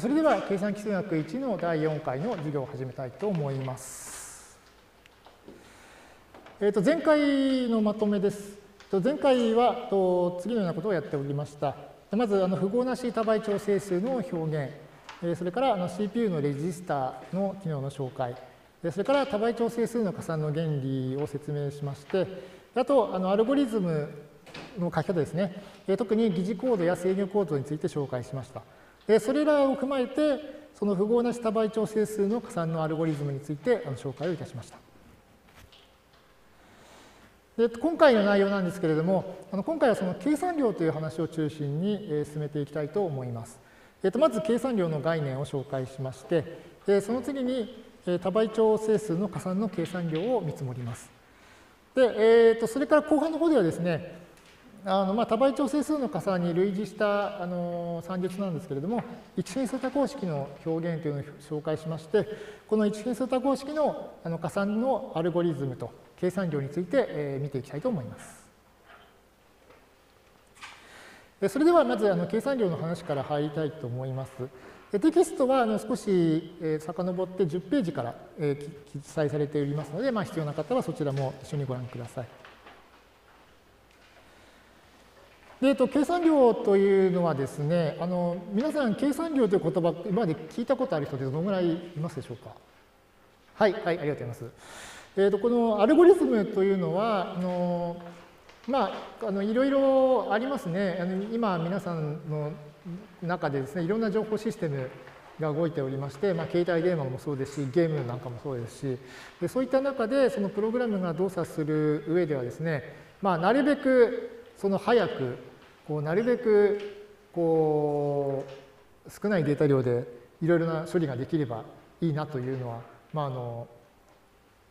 それでは計算基数学1の第4回の授業を始めたいと思います。えー、と前回のまとめです。前回はと次のようなことをやっておりました。まずあの符号なし多倍調整数の表現、それからあの CPU のレジスターの機能の紹介、それから多倍調整数の加算の原理を説明しまして、あとあのアルゴリズムの書き方ですね、特に疑似コードや制御コードについて紹介しました。それらを踏まえて、その符号なし多倍調整数の加算のアルゴリズムについてあの紹介をいたしました。で今回の内容なんですけれども、あの今回はその計算量という話を中心に、え進めていきたいと思います。えー、とまず計算量の概念を紹介しまして、えその次に、え多倍調整数の加算の計算量を見積もります。で、えー、とそれから後半の方ではですね、あのまあ、多倍調整数の加算に類似したあの算術なんですけれども、一変数多項式の表現というのを紹介しまして、この一変数多項式のあの加算のアルゴリズムと計算量について、えー、見ていきたいと思います。それではまずあの計算量の話から入りたいと思います。テキストはあの少し、え、遡って10ページから、え、記載されておりますので、まあ、必要な方はそちらも一緒にご覧ください。で、えっと、計算量というのはですね、あの皆さん、計算量という言葉、今まで聞いたことある人ってどのぐらいいますでしょうか？はい、はい、ありがとうございます。えっと、このアルゴリズムというのは、あのまあ、あのいろいろありますね。あの今、皆さんの中でですね、いろんな情報システムが動いておりまして、まあ、携帯電話もそうですし、ゲームなんかもそうですし、でそういった中で、そのプログラムが動作する上ではですね、まあ、なるべくその早くこうなるべくこう少ないデータ量でいろいろな処理ができればいいなというのは、まあ、あの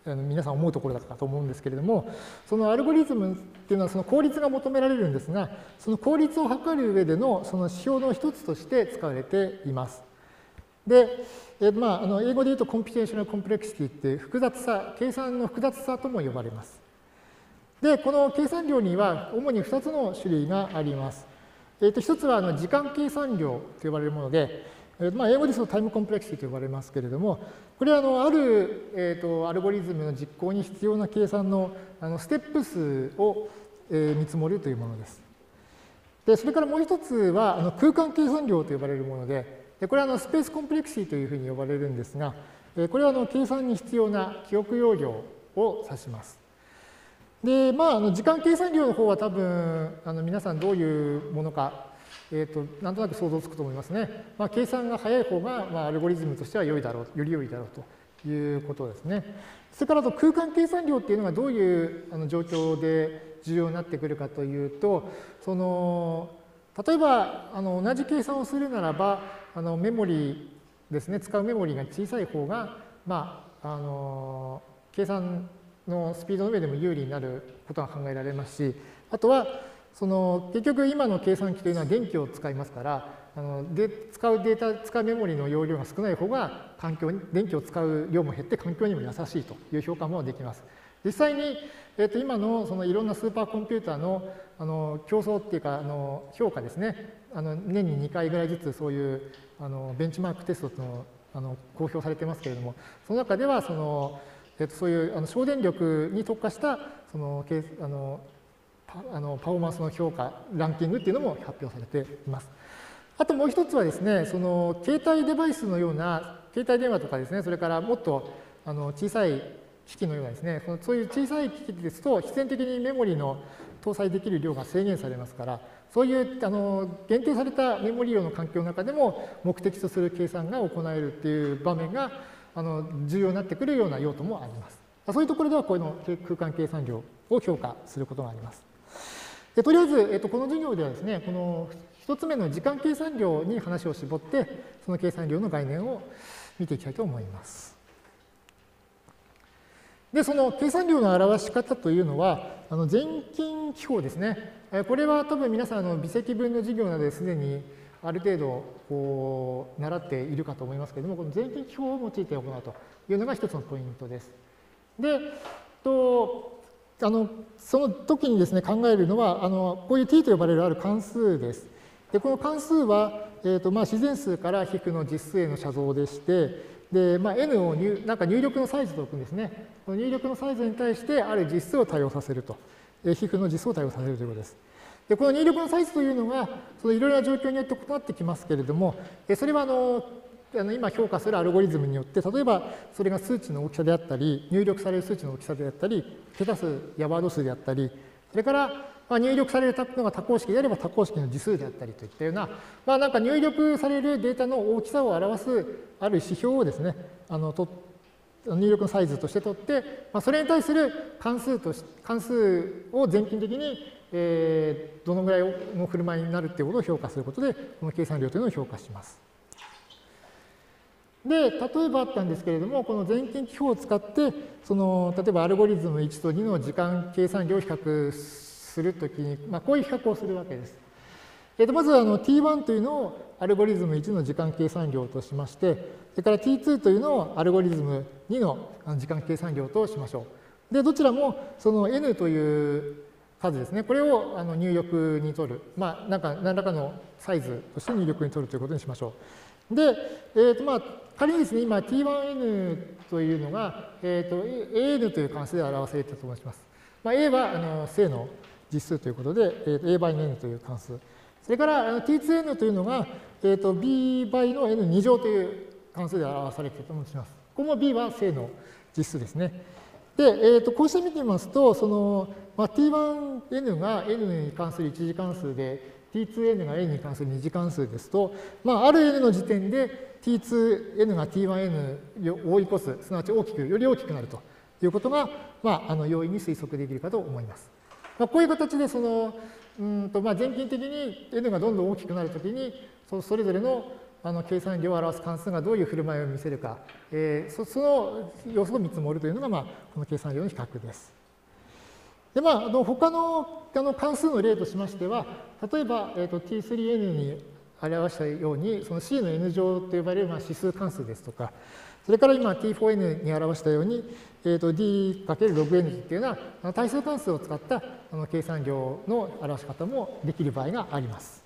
皆さん思うところだったと思うんですけれどもそのアルゴリズムっていうのはその効率が求められるんですがその効率を測る上でのその指標の一つとして使われています。で、えまあ、あの英語で言うとコンピテーショナルコンプレクシティって複雑さ計算の複雑さとも呼ばれます。で、この計算量には主に2つの種類があります。えー、と1つはあの時間計算量と呼ばれるもので、えー、まあ英語ですとタイムコンプレクシティと呼ばれますけれども、これはあのある、えー、とアルゴリズムの実行に必要な計算のあのステップ数を、えー、見積もるというものです。で、それからもう一つはあの空間計算量と呼ばれるもので、でこれはあのスペースコンプレクシティというふうに呼ばれるんですが、これはあの計算に必要な記憶容量を指します。で、まあ、あの時間計算量の方は多分、あの皆さんどういうものか、えっ、ー、と、なんとなく想像つくと思いますね。まあ、計算が早い方が、まあ、アルゴリズムとしては良いだろう、より良いだろうということですね。それからと空間計算量っていうのがどういうあの状況で重要になってくるかというと、その、例えば、あの同じ計算をするならば、あのメモリですね、使うメモリが小さい方が、まあ、あの、計算のスピードの上でも有利になることが考えられますし、あとは、その結局今の計算機というのは電気を使いますから、あので使うデータ、使うメモリの容量が少ない方が環境に、電気を使う量も減って環境にも優しいという評価もできます。実際に、えー、と今のそのいろんなスーパーコンピューターのあの競争っていうかあの評価ですね、あの年に2回ぐらいずつそういうあのベンチマークテストのあの公表されてますけれども、その中ではそのえっと、そういうあの省電力に特化したそのあのパあのパフォーマンスの評価、ランキングっていうのも発表されています。あともう一つはですね、その携帯デバイスのような、携帯電話とかですね、それからもっとあの小さい機器のようなですね、そういう小さい機器ですと、必然的にメモリの搭載できる量が制限されますから、そういうあの限定されたメモリ量の環境の中でも目的とする計算が行えるっていう場面があの重要になってくるような用途もあります。そういうところではこの空間計算量を評価することがあります。でとりあえず、えっと、この授業ではですね、この1つ目の時間計算量に話を絞って、その計算量の概念を見ていきたいと思います。で、その計算量の表し方というのは、あの全近記法ですね。これは多分皆さん、あの微積分の授業などですでにある程度こう習っているかと思いますけれども、この前近記法を用いて行うというのが一つのポイントです。で、とあのその時にですね考えるのはあのこういう t と呼ばれるある関数です。でこの関数は、えーとまあ、自然数から引くの実数への写像でして、でまあ、n を入なんか入力のサイズと置くんですね。この入力のサイズに対してある実数を対応させると。皮膚の実数を対応させるということです。でこの入力のサイズというのが、そのいろいろな状況によって異なってきますけれども、それはあのあの今評価するアルゴリズムによって、例えばそれが数値の大きさであったり、入力される数値の大きさであったり、桁数やワード数であったり、それからまあ、入力されるのが多項式であれば多項式の次数であったりといったような、まあ、なんか入力されるデータの大きさを表すある指標をですね、あのと入力のサイズとして取って、まあ、それに対する関数とし関数を全近的に、えー、どのぐらいの振る舞いになるっていうことを評価することで、この計算量というのを評価します。で、例えばあったんですけれども、この全近記法を使って、その例えばアルゴリズム1と2の時間計算量を比較するときに、まあ、こういう比較をするわけです。えー、とまずあの t1 というのをアルゴリズム1の時間計算量としまして、それから t2 というのをアルゴリズム2の時間計算量としましょう。で、どちらもその n という数ですね、これをあの入力に取る、まあ、なんか何らかのサイズとして入力に取るということにしましょう。で、えーとまあ、仮にですね、今 t1n というのが、えーと、an という関数で表されていると思います。まあ、a はあの正の実数ということで、えー、a 倍の n という関数。それから t2n というのが、えー、と b 倍の n2 乗という関数で表されていると思います。ここも b は正の実数ですね。で、えー、とこうして見てみますと、その、まあ、t1n が n に関する一次関数で、t2n が n に関する二次関数ですと、まあ、ある n の時点で t2n が t1n を追い越す、すなわち大きく、より大きくなるということが、まあ、あの容易に推測できるかと思います。まあ、こういう形でそのうんとまあ全近的に n がどんどん大きくなるときにそそれぞれのあの計算量を表す関数がどういう振る舞いを見せるか、えー、そその要素を見積もるというのが、まあ、この計算量の比較です。でまあ、あの他のあの関数の例としましては例えば、えーと、t3n に表したようにその c の n 乗と呼ばれるまあ指数関数ですとかそれから今 t4n に表したように、えー、と d×log_n っていうような対数関数を使ったあの計算量の表し方もできる場合があります。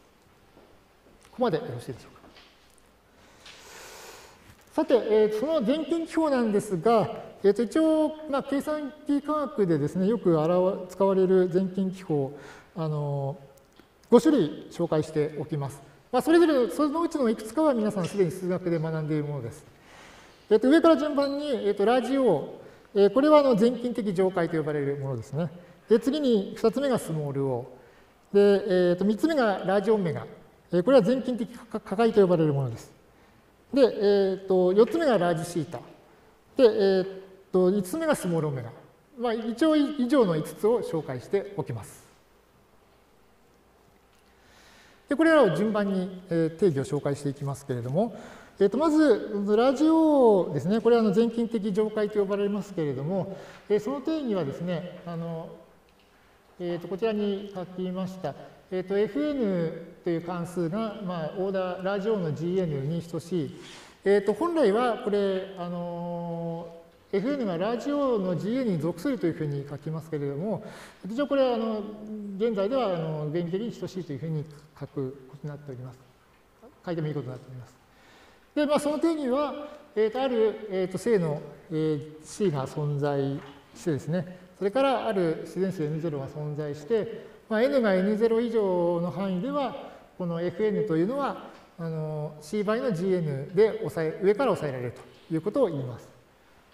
ここまでよろしいでしょうか。さて、えー、その全近記法なんですが、えー、と一応、まあ、計算機科学でですね、よく使われる全近記法、あの5種類紹介しておきます。まあ、それぞれ、そのうちのいくつかは皆さんすでに数学で学んでいるものです。えー、と上から順番に、えー、とラジオ、えー、これはあの全近的上階と呼ばれるものですね。で次に2つ目がスモール O。で、えー、と3つ目がラジオメガ。えー、これは全近的加階と呼ばれるものです。で、えー、と4つ目がラージシータ。で、えー、と5つ目がスモールオメガ。まあ、一応以上の5つを紹介しておきます。でこれらを順番に定義を紹介していきますけれども、えー、とまず、ラジオですね、これは全近的上階と呼ばれますけれども、え、その定義はですね、あのえー、とこちらに書きました、えー、と fn という関数が、まあ、オーダー、ラジオの gn に等しい。えー、と本来はこれ、あの fn がラジオの gn に属するというふうに書きますけれども、一応これはあの現在ではあの原理的に等しいというふうに書くことになっております。書いてもいいことになっております。で、まあ、その定義は、えー、とある、えー、と正の、えー、C が存在してですね、それからある自然数 N0 が存在して、まあ、N が N0 以上の範囲では、この Fn というのは、あの C 倍の Gn で抑え上から抑えられるということを言います。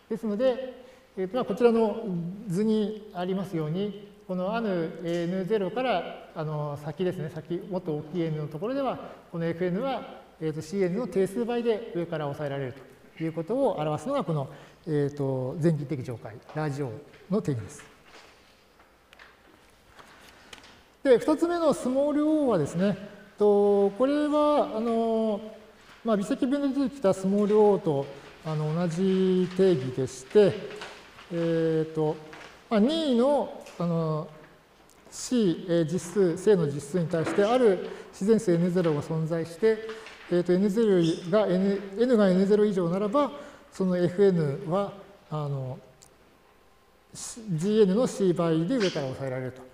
ですので、えーとまあ、こちらの図にありますように、この N0 からあの先ですね、先、もっと大きい N のところでは、この Fn はえー、と Cn の定数倍で上から抑えられるということを表すのがこの、えー、と前期的上階、ラジオの定義です。で、2つ目のスモール o はですね、とこれは、あの、まあ、微積分で出てきたスモール o とあの同じ定義でして、えっ、ー、と、まあ、任意のあの C 実数、正の実数に対してある自然数 N0 が存在して、えー、と N0 が N, N が N0 以上ならば、その Fn はあの Gn の C 倍で上から抑えられると。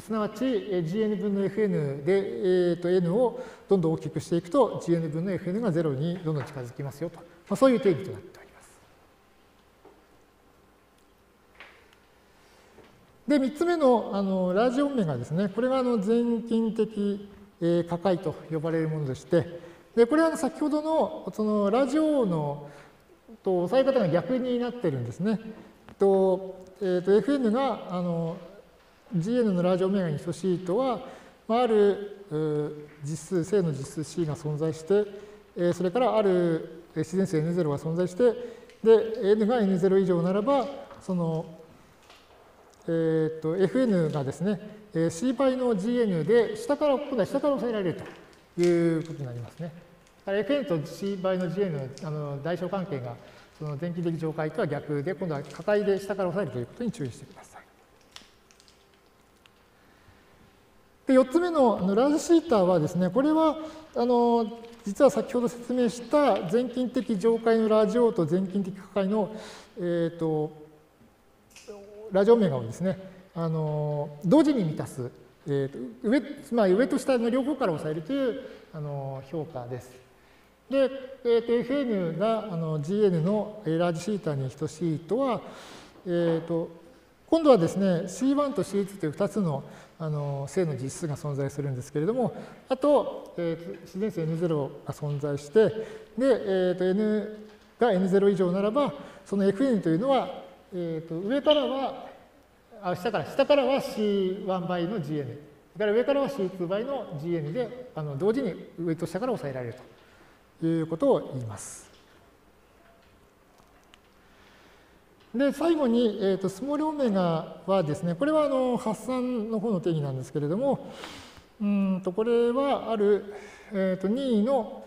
すなわち gn 分の fn で、えー、と n をどんどん大きくしていくと gn 分の fn が0にどんどん近づきますよと、まあ、そういう定義となっております。で、3つ目のあのラージオメガですね。これがあの全近的、えー、破壊と呼ばれるものでして、でこれは先ほどのそのラジオのと押さえ方が逆になってるんですね。とえー、と Fn があの Gn のラージオメガに等しいとは、ある実数、正の実数 C が存在して、えそれからある自然数 N0 が存在して、で、N が N0 以上ならば、その、えー、と Fn がですね、C 倍の Gn で下から、今度は下から抑えられるということになりますね。Fn と C 倍の Gn のあの代償関係がその電気的上階とは逆で、今度は破壊で下から抑えるということに注意してください。で4つ目のあのラージシーターはですね、これはあの実は先ほど説明した全近的上階のラジオと全近的破壊の、えーと、ラジオメガをですね、あの同時に満たす、えーと上つまあ、上と下の両方から抑えるというあの評価です。で、えー、と Fn があの Gn のラージシーターに等しいとは、えーと今度はですね C1 と C2 という2つのあの正の実数が存在するんですけれども、あと、えー、自然数 N0 が存在して、で、えー、と N が N0 以上ならば、その Fn というのは、えー、と上からは、あ下から、下からは C1 倍の Gn、それから上からは C2 倍の Gn で、あの同時に上と下から抑えられるということを言います。で、最後に、えーと、スモールオメガはですね、これはあの発散の方の定義なんですけれども、うんとこれはある、えーと、任意の、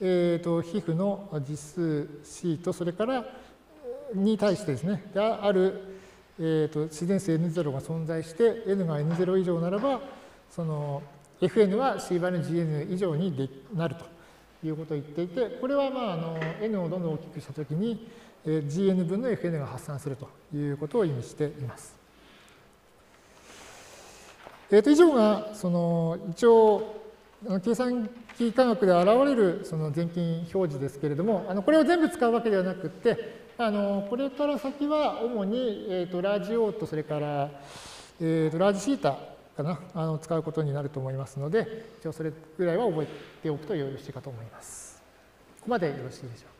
えーと、皮膚の実数 C と、それからに対してですね、ある、えー、と自然数 N0 が存在して、N が N0 以上ならば、その Fn は C 倍の Gn 以上になるということを言っていて、これはまああの N をどんどん大きくしたときに、gn 分の fn が発散するということを意味しています。えー、と以上がその一応計算機科学で現れるその全近表示ですけれどもあのこれを全部使うわけではなくてあのこれから先は主に、えー、とラジオーとそれから、えー、とラージシータかなあの使うことになると思いますので一応それぐらいは覚えておくとよろしいかと思います。ここまでよろしいでしょうか。